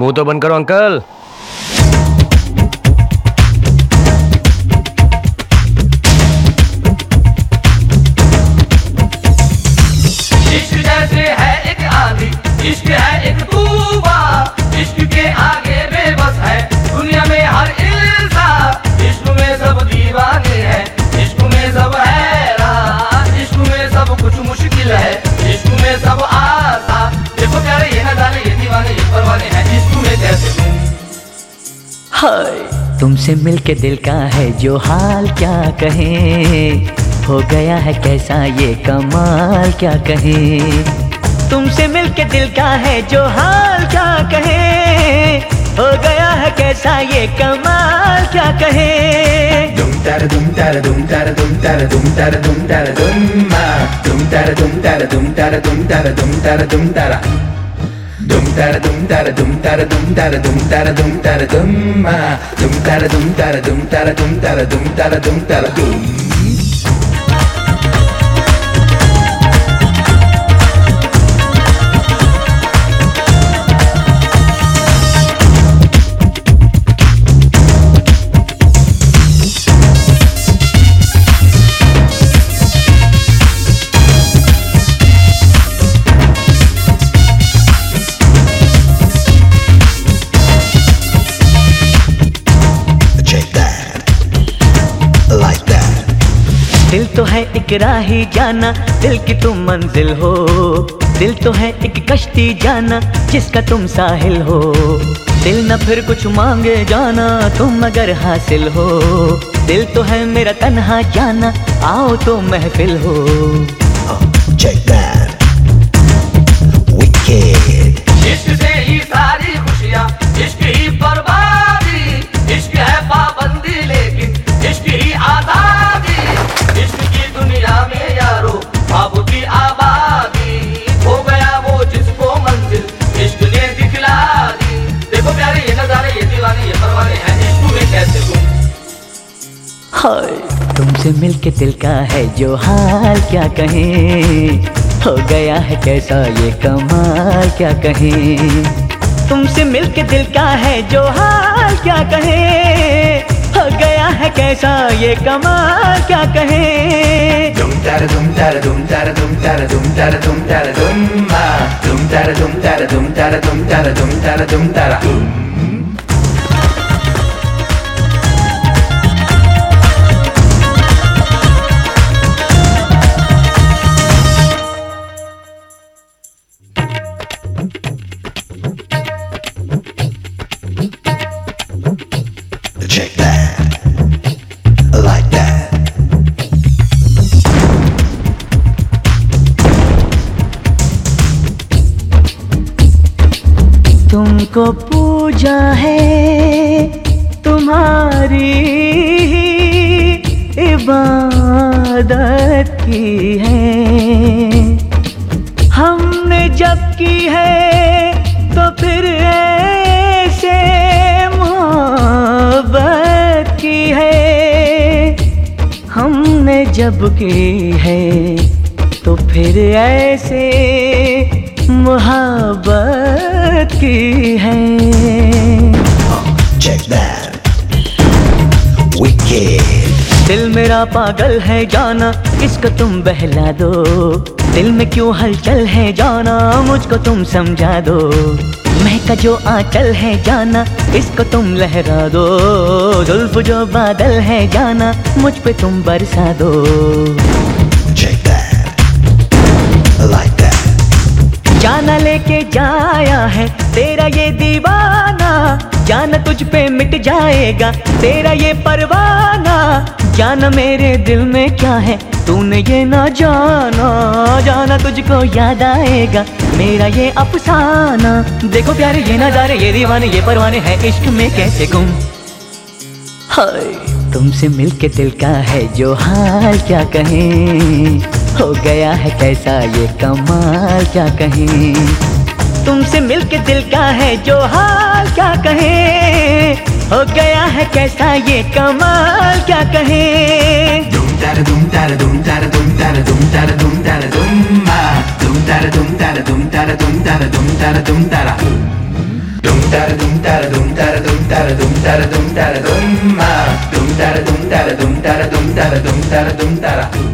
Motor ban kau, Uncle. हाय तुमसे मिलके दिल का है जो हाल क्या कहें हो गया है कैसा ये कमाल क्या कहें तुमसे मिलके दिल का है जो हाल क्या कहें हो गया है कैसा ये कमाल क्या कहें Dum dada dum dada dum dada dum dada dum dada dum dada dum ma dum dada dum dada dum dada dum dada dum dada dum dara dum dara dum dara dum dara dum dara dum dara dum ma dum dara dum dara dum dara dum dara dum dara dum dara dum दिल तो है एक राही जाना, दिल की तुम मंजिल हो। दिल तो है एक कश्ती जाना, जिसका तुम साहिल हो। दिल न फिर कुछ मांगे जाना, तुम अगर हासिल हो। दिल तो है मेरा तन्हा जाना, आओ तो महफिल हो। Check तुमसे मिलके दिल का है जो हाल क्या कहें हो गया है कैसा ये कमाल क्या कहें तुमसे मिलके दिल का है जो हाल क्या कहे हो गया है कैसा ये कमाल क्या कहे तुम तर तुम तर तुम तर तुम तर तुम तर तुम तर तुम तुम तर तुम तर तुम तर तुम तर तुम तर तुम तर तुम तुमको पूजा है, तुम्हारी इबादत की है। हमने जब की है तो फिर ऐसे मोहब्बत की है। हमने जब की है तो फिर ऐसे मोहब्बत की है। Check that. Wicked. दिल मेरा पागल है जाना। इसको तुम बहला दो? दिल में क्यों हलचल है जाना। मुझको तुम समझा दो। महका जो आंचल है जाना। इसको तुम लहरा दो? जुल्फ जो बादल है जाना। मुझ पे तुम बरसा दो। जाना लेके जाया है। तेरा ये दीवाना, जान तुझ पे मिट जाएगा। तेरा ये परवाना, जान मेरे दिल में क्या है। तूने ये ना जाना जाना तुझको याद आएगा। मेरा ये अफसाना, देखो प्यारे ये नजारे, ये दीवाने, ये परवाने हैं इश्क में कैसे गुम? हाय, तुमसे मिलके दिल का है जो हाल क्या कहें? हो गया है कैसा ये कमाल क्या कहें तुमसे मिलके दिल का है जो हाल क्या कहें हो गया है कैसा ये कमाल क्या कहें दुम तार दुम तार दुम तार दुम तार दुम तार दुम तार दुम्बा दुम तार दुम तार दुम तार दुम तार दुम तार दुम तारा दुम तार दुम तार दुम तार दुम तार दुम तार दुम तार दुम्बा दुम तार दुम तार दुम तार दुम तार दुम तार दुम तारा